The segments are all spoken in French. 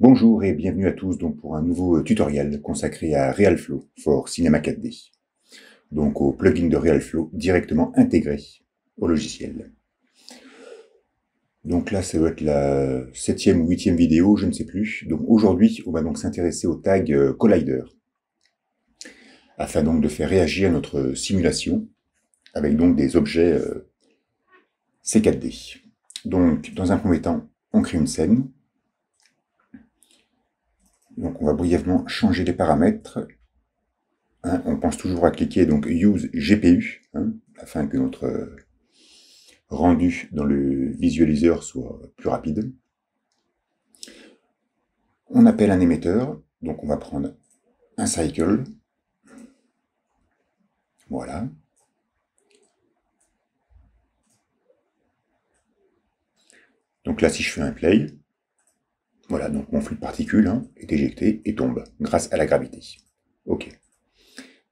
Bonjour et bienvenue à tous donc pour un nouveau tutoriel consacré à RealFlow for Cinema 4D. Donc au plugin de RealFlow directement intégré logiciel. Donc là, ça doit être la septième ou huitième vidéo, je ne sais plus. Donc aujourd'hui, on va donc s'intéresser au tag euh, Collider, afin donc de faire réagir notre simulation avec donc des objets euh, C4D. Donc, dans un premier temps, on crée une scène. Donc, on va brièvement changer les paramètres. Hein, on pense toujours à cliquer donc Use GPU, hein, afin que notre euh, rendu dans le visualiseur soit plus rapide. On appelle un émetteur, donc on va prendre un cycle. Voilà. Donc là, si je fais un play, voilà, donc mon flux de particules hein, est éjecté et tombe grâce à la gravité. OK.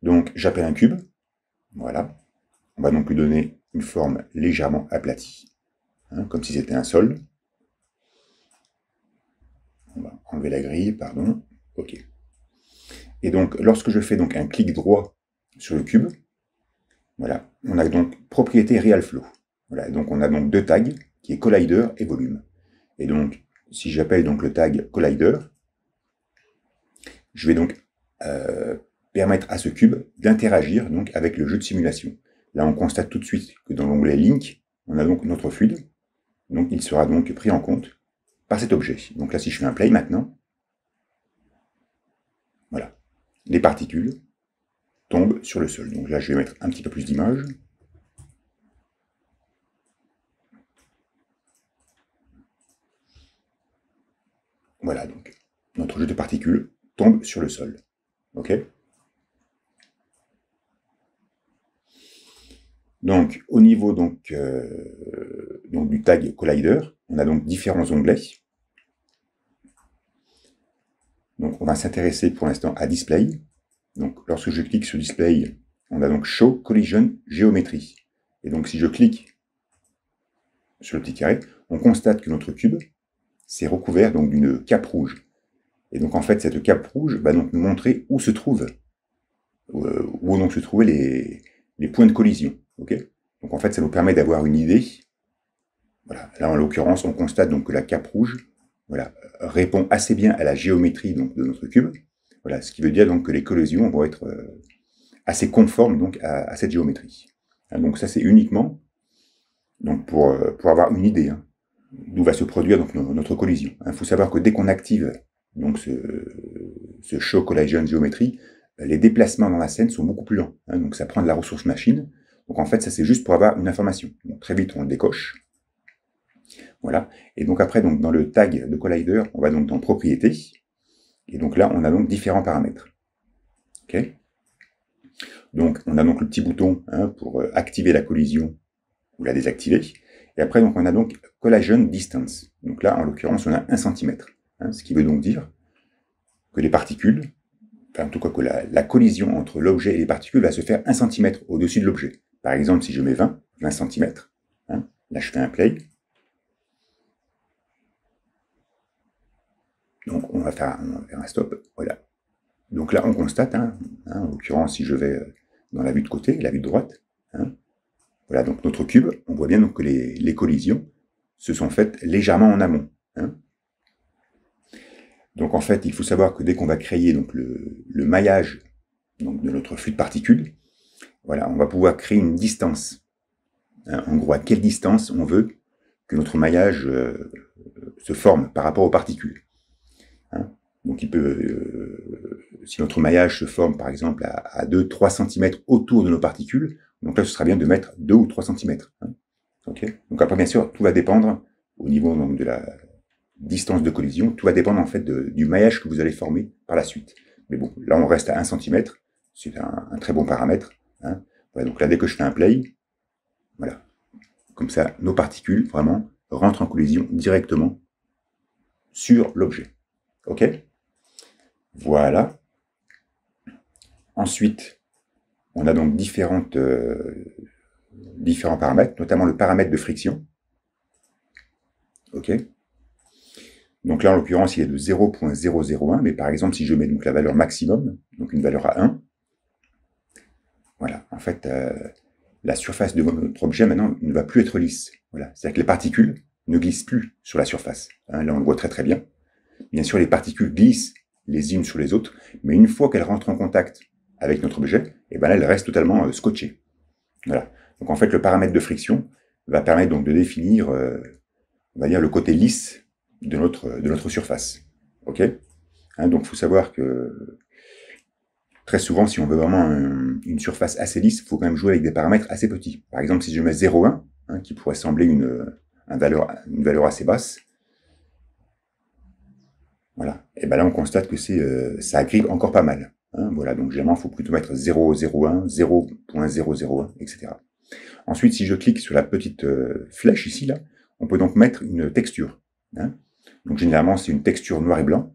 Donc j'appelle un cube. Voilà. On va donc lui donner une forme légèrement aplatie, hein, comme si c'était un sol. On va enlever la grille, pardon. OK. Et donc, lorsque je fais donc un clic droit sur le cube, voilà, on a donc propriété RealFlow. Voilà, donc on a donc deux tags, qui est Collider et Volume. Et donc, si j'appelle donc le tag Collider, je vais donc euh, permettre à ce cube d'interagir donc avec le jeu de simulation. Là, on constate tout de suite que dans l'onglet Link, on a donc notre fluide. Donc, il sera donc pris en compte par cet objet. Donc là, si je fais un play maintenant, voilà, les particules tombent sur le sol. Donc là, je vais mettre un petit peu plus d'image. Voilà, donc, notre jeu de particules tombe sur le sol. OK? Donc, au niveau donc, euh, donc, du tag Collider, on a donc différents onglets. Donc, on va s'intéresser pour l'instant à Display. Donc, lorsque je clique sur Display, on a donc Show Collision Geometry. Et donc, si je clique sur le petit carré, on constate que notre cube s'est recouvert d'une cape rouge. Et donc, en fait, cette cape rouge va donc nous montrer où se trouvent, euh, où se trouvaient les points de collision. Ok donc en fait, ça nous permet d'avoir une idée. Voilà. Là, en l'occurrence, on constate donc que la cape rouge voilà, répond assez bien à la géométrie donc, de notre cube. Voilà, ce qui veut dire donc que les collisions vont être euh, assez conformes donc, à, cette géométrie. Hein, donc ça, c'est uniquement donc, pour, euh, pour avoir une idée hein, d'où va se produire donc, notre collision. Il faut savoir que dès qu'on active donc, ce, ce show collision géométrie, les déplacements dans la scène sont beaucoup plus lents. Hein, donc ça prend de la ressource machine. Donc en fait, ça c'est juste pour avoir une information. Très vite, on le décoche. Voilà. Et donc après, dans le tag de Collider, on va donc dans Propriétés. Et donc là, on a donc différents paramètres. OK Donc on a donc le petit bouton hein, pour euh, activer la collision ou la désactiver. Et après, on a donc Collision Distance. Donc là, en l'occurrence, on a 1 cm. Hein, ce qui veut donc dire que les particules en tout cas que la, collision entre l'objet et les particules va se faire 1 cm au-dessus de l'objet. Par exemple, si je mets 20, 20 cm, hein, là je fais un play. Donc on va, faire, un stop, voilà. Donc là on constate, hein, hein, en l'occurrence si je vais dans la vue de côté, la vue de droite, voilà donc notre cube, on voit bien que les, collisions se sont faites légèrement en amont. Donc en fait, il faut savoir que dès qu'on va créer donc, le, maillage de notre flux de particules, voilà, on va pouvoir créer une distance. Hein, en gros, à quelle distance on veut que notre maillage euh, se forme par rapport aux particules. Hein. Donc il peut, euh, si notre maillage se forme par exemple à, 2-3 cm autour de nos particules, donc là ce sera bien de mettre 2 ou 3 cm. Hein. donc après bien sûr, tout va dépendre au niveau de la distance de collision, tout va dépendre en fait du maillage que vous allez former par la suite. Mais bon, là on reste à 1 cm, c'est un, très bon paramètre. Hein. Voilà, donc là dès que je fais un play, voilà, Comme ça, nos particules, vraiment, rentrent en collision directement sur l'objet. OK? Voilà. Ensuite, on a donc différentes, euh, différents paramètres, notamment le paramètre de friction. OK? Donc là, en l'occurrence, il est de 0.001, mais par exemple, si je mets la valeur maximum, donc une valeur à 1, voilà, en fait, euh, la surface de notre objet maintenant ne va plus être lisse. Voilà, c'est-à-dire que les particules ne glissent plus sur la surface. Hein, là, on le voit très très bien. Bien sûr, les particules glissent les unes sur les autres, mais une fois qu'elles rentrent en contact avec notre objet, et eh ben là, elles restent totalement euh, scotchées. Voilà. Donc en fait, le paramètre de friction va permettre donc de définir, euh, on va dire, le côté lisse de notre, de notre surface. Ok? Hein, Donc faut savoir que très souvent, si on veut vraiment une surface assez lisse, il faut quand même jouer avec des paramètres assez petits. Par exemple, si je mets 0,1, hein, qui pourrait sembler une, valeur, assez basse, voilà. Et ben là, on constate que euh, ça agrippe encore pas mal. Hein, voilà, donc généralement, il faut plutôt mettre 0,01, 0.001, etc. Ensuite, si je clique sur la petite euh, flèche ici, là, on peut donc mettre une texture. Hein. Donc généralement, c'est une texture noir et blanc.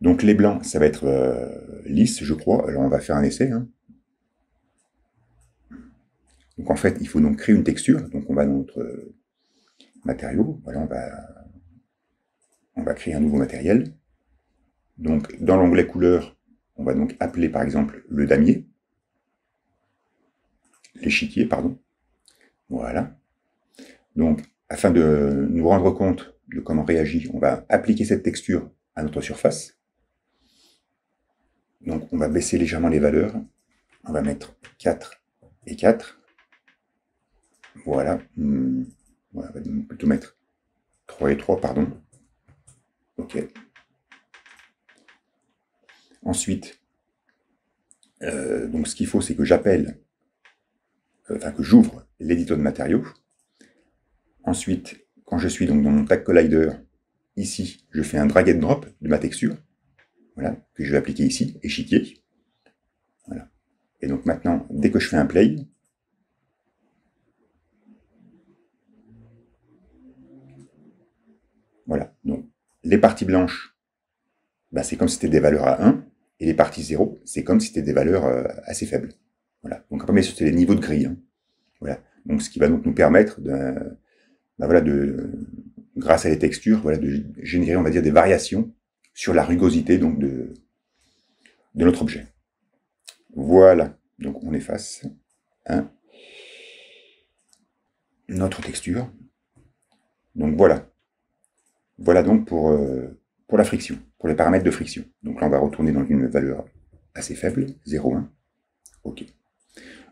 Donc les blancs, ça va être euh, lisse, je crois. Alors on va faire un essai. Hein. Donc en fait, il faut donc créer une texture. Donc on va dans notre euh, matériau. Voilà, on va, on créer un nouveau matériel. Donc dans l'onglet couleur, on va donc appeler par exemple le damier. L'échiquier, pardon. Voilà. Donc, afin de nous rendre compte de comment réagit, on va appliquer cette texture à notre surface. Donc on va baisser légèrement les valeurs. On va mettre 4 et 4. Voilà. Hmm. on va plutôt mettre 3 et 3, pardon. OK. Ensuite, euh, donc ce qu'il faut, c'est que j'appelle, euh, enfin que j'ouvre l'éditeur de matériaux. Ensuite, quand je suis donc dans mon tag collider, ici, je fais un drag and drop de ma texture que je vais appliquer ici, échiquier. Voilà. Et donc maintenant, dès que je fais un play, voilà, donc les parties blanches, bah, c'est comme si c'était des valeurs à 1, et les parties 0, c'est comme si c'était des valeurs euh, assez faibles. Voilà. Donc après, c'est les niveaux de grille. Hein. Voilà. Ce qui va donc nous permettre de, bah, voilà, de, grâce à les textures, voilà, de générer, on va dire, des variations sur la rugosité donc de, notre objet. Voilà, donc on efface hein, notre texture. Donc voilà. Voilà donc pour, euh, pour la friction, pour les paramètres de friction. Donc là, on va retourner dans une valeur assez faible, 0,1. OK.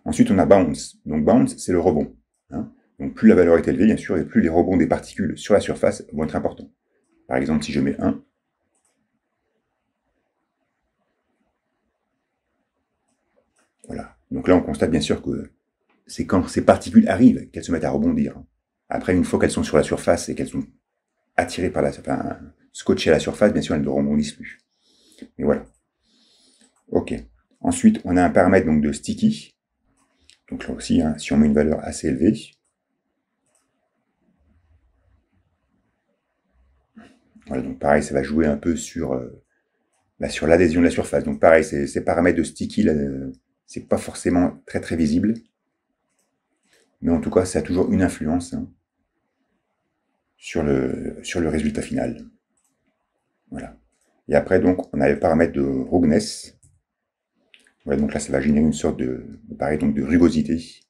Ensuite, on a bounce. Donc bounce, c'est le rebond. Hein. Donc plus la valeur est élevée, bien sûr, et plus les rebonds des particules sur la surface vont être importants. Par exemple, si je mets 1, Voilà. Donc là, on constate bien sûr que c'est quand ces particules arrivent qu'elles se mettent à rebondir. Après, une fois qu'elles sont sur la surface et qu'elles sont attirées par la, enfin, scotchées à la surface, bien sûr, elles ne rebondissent plus. Mais voilà. Ok. Ensuite, on a un paramètre donc de sticky. Donc là aussi, hein, si on met une valeur assez élevée, voilà, donc pareil, ça va jouer un peu sur, euh, bah, l'adhésion de la surface. Donc pareil, ces, paramètres de sticky, là, c'est pas forcément très très visible. Mais en tout cas, ça a toujours une influence hein, sur, le, résultat final. Voilà. Et après, donc, on a le paramètre de roughness. Donc là, ça va générer une sorte de, pareil, de rugosité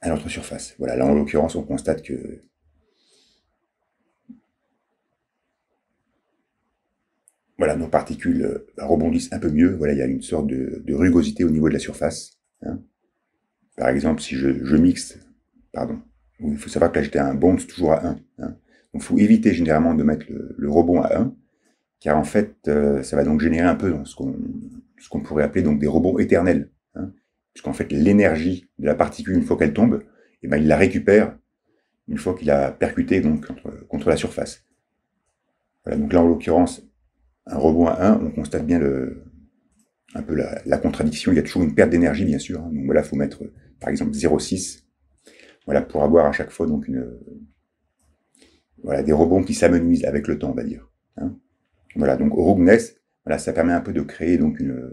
à notre surface. Voilà, là, en l'occurrence, on constate que voilà, nos particules euh, rebondissent un peu mieux. Voilà, il y a une sorte de, rugosité au niveau de la surface. Hein. Par exemple, si je, mixe, pardon, il faut savoir que là j'étais à un bond toujours à 1. Hein. Donc il faut éviter généralement de mettre le, rebond à 1, car en fait, euh, ça va donc générer un peu ce qu'on pourrait appeler donc des rebonds éternels. Hein. Puisqu'en fait, l'énergie de la particule, une fois qu'elle tombe, eh ben, il la récupère une fois qu'il a percuté donc, contre, la surface. Donc là, en l'occurrence, un rebond à 1, on constate bien le, un peu la, contradiction. Il y a toujours une perte d'énergie, bien sûr. Hein. Donc voilà, il faut mettre, par exemple, 0,6. Voilà, pour avoir à chaque fois donc une, voilà, des rebonds qui s'amenuisent avec le temps, on va dire. Hein. Voilà, donc au Rugness, voilà, ça permet un peu de créer donc une,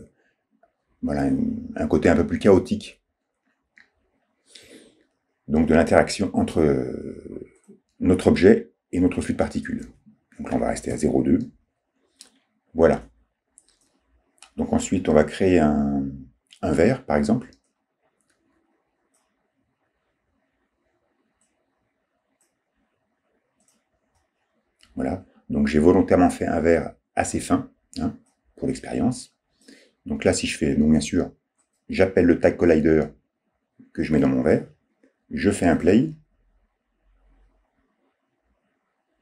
voilà, un côté un peu plus chaotique. Donc de l'interaction entre notre objet et notre flux de particules. Donc là, on va rester à 0,2. Voilà. Donc ensuite, on va créer un, un verre, par exemple. Voilà. Donc j'ai volontairement fait un verre assez fin hein, pour l'expérience. Donc là, si je fais, donc bien sûr, j'appelle le tag collider que je mets dans mon verre, je fais un play.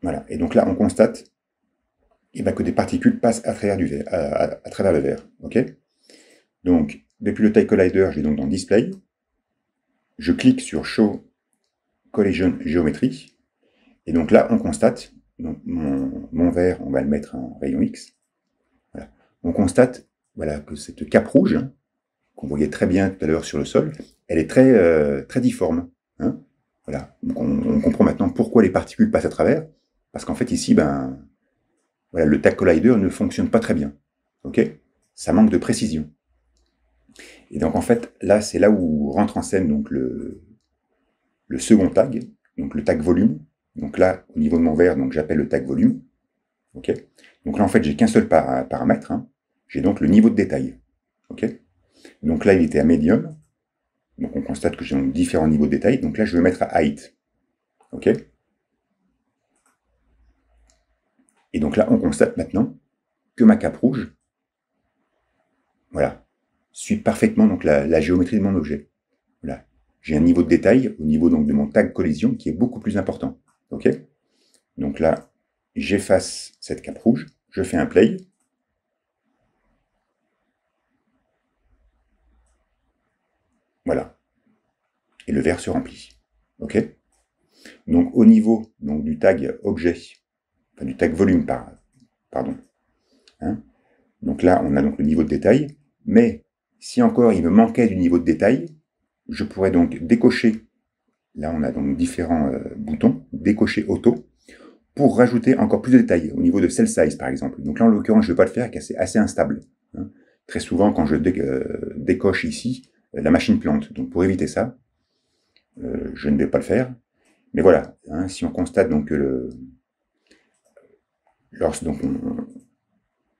Voilà. Et donc là, on constate eh ben, que des particules passent à travers, du verre, à, travers le verre. OK? Donc, depuis le tag collider, j'ai donc dans Display. Je clique sur Show Collision Geometry. Et donc là, on constate donc mon, verre, on va le mettre en rayon X. On constate voilà, que cette cape rouge, hein, qu'on voyait très bien tout à l'heure sur le sol, elle est très, euh, très difforme. Hein. voilà. on, comprend maintenant pourquoi les particules passent à travers. Parce qu'en fait, ici, ben, voilà, le tag collider ne fonctionne pas très bien. ok? Ça manque de précision. Et donc, en fait, là, c'est là où rentre en scène donc, le, le second tag, donc le tag volume, donc là, au niveau de mon verre, donc j'appelle le tag volume. ok? Donc là, en fait, j'ai qu'un seul paramètre. Hein. J'ai donc le niveau de détail. ok? Donc là, il était à médium. Donc on constate que j'ai différents niveaux de détail. Donc là, je vais mettre à height. ok? Et donc là, on constate maintenant que ma cape rouge, voilà, suit parfaitement donc la, géométrie de mon objet. Voilà. J'ai un niveau de détail au niveau donc de mon tag collision qui est beaucoup plus important. OK? Donc là, j'efface cette cape rouge, je fais un play. Voilà. Et le verre se remplit. OK? Donc au niveau donc, du tag objet, du tag volume, par, pardon. Hein donc là, on a donc le niveau de détail. Mais si encore il me manquait du niveau de détail, je pourrais donc décocher Là, on a donc différents euh, boutons, décocher auto, pour rajouter encore plus de détails au niveau de cell size, par exemple. Donc là, en l'occurrence, je ne vais pas le faire, car c'est assez instable. Hein. Très souvent, quand je euh, décoche ici, euh, la machine plante. Donc pour éviter ça, je ne vais pas le faire. Mais voilà, hein, si on constate donc que le, lorsque donc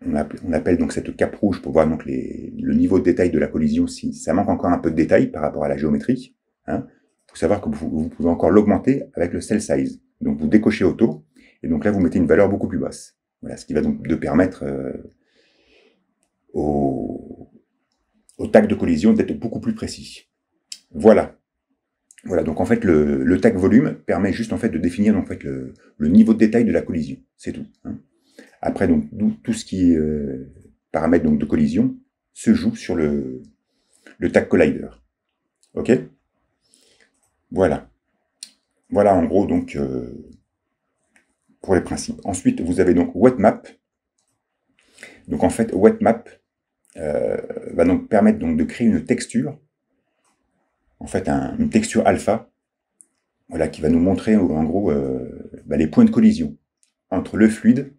on, appelle, donc cette cape rouge pour voir donc le niveau de détail de la collision, si ça manque encore un peu de détail par rapport à la géométrie, hein, faut savoir que vous, pouvez encore l'augmenter avec le cell size. Donc vous décochez auto, et donc là vous mettez une valeur beaucoup plus basse. Voilà, ce qui va donc de permettre euh, au, tag de collision d'être beaucoup plus précis. Voilà. Voilà, donc en fait le, tag volume permet juste en fait de définir le, niveau de détail de la collision. C'est tout. Hein. Après tout ce qui est euh, paramètre de collision se joue sur le, tag collider. Ok? Voilà. Voilà en gros donc euh, pour les principes. Ensuite, vous avez donc WetMap. Donc en fait, WetMap euh, va donc permettre de créer une texture, en fait une texture alpha, voilà, qui va nous montrer en gros euh, bah, les points de collision entre le fluide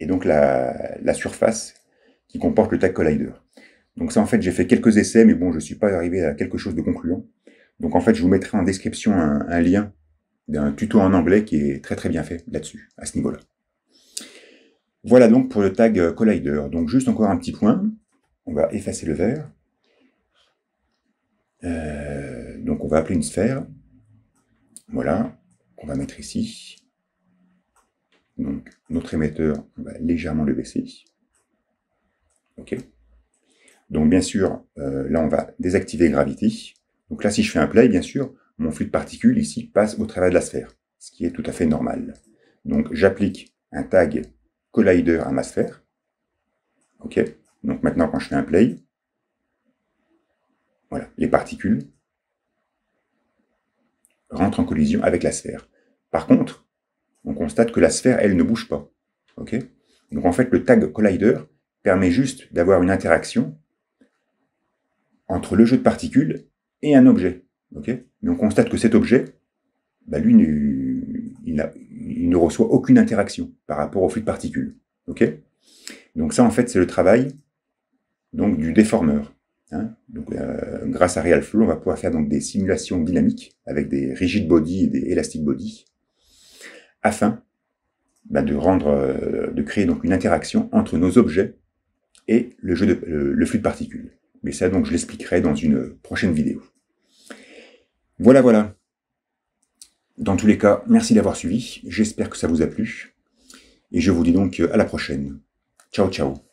et donc la, surface qui comporte le tag collider. Donc ça en fait j'ai fait quelques essais, mais bon je suis pas arrivé à quelque chose de concluant. Donc en fait, je vous mettrai en description un, lien d'un tuto en anglais qui est très très bien fait là-dessus, à ce niveau-là. Voilà donc pour le tag Collider. Donc juste encore un petit point. On va effacer le vert. Euh, donc on va appeler une sphère. Voilà. On va mettre ici. Donc notre émetteur, on va légèrement le baisser. OK. Donc bien sûr, euh, là on va désactiver Gravity. Donc là, si je fais un play, bien sûr, mon flux de particules ici passe au travers de la sphère, ce qui est tout à fait normal. Donc j'applique un tag collider à ma sphère. OK Donc maintenant, quand je fais un play, voilà, les particules rentrent en collision avec la sphère. Par contre, on constate que la sphère, elle, ne bouge pas. Donc en fait, le tag collider permet juste d'avoir une interaction entre le jeu de particules et un objet. Mais on constate que cet objet, bah, lui, il, ne reçoit aucune interaction par rapport au flux de particules. donc ça, en fait, c'est le travail du déformeur. Hein. euh, grâce à RealFlow, on va pouvoir faire donc, des simulations dynamiques avec des rigid body et des elastic body afin bah, de rendre, euh, de créer donc une interaction entre nos objets et le, jeu de, le flux de particules. Mais ça, donc, je l'expliquerai dans une prochaine vidéo. Voilà, voilà. Dans tous les cas, merci d'avoir suivi. J'espère que ça vous a plu. Et je vous dis donc à la prochaine. Ciao, ciao.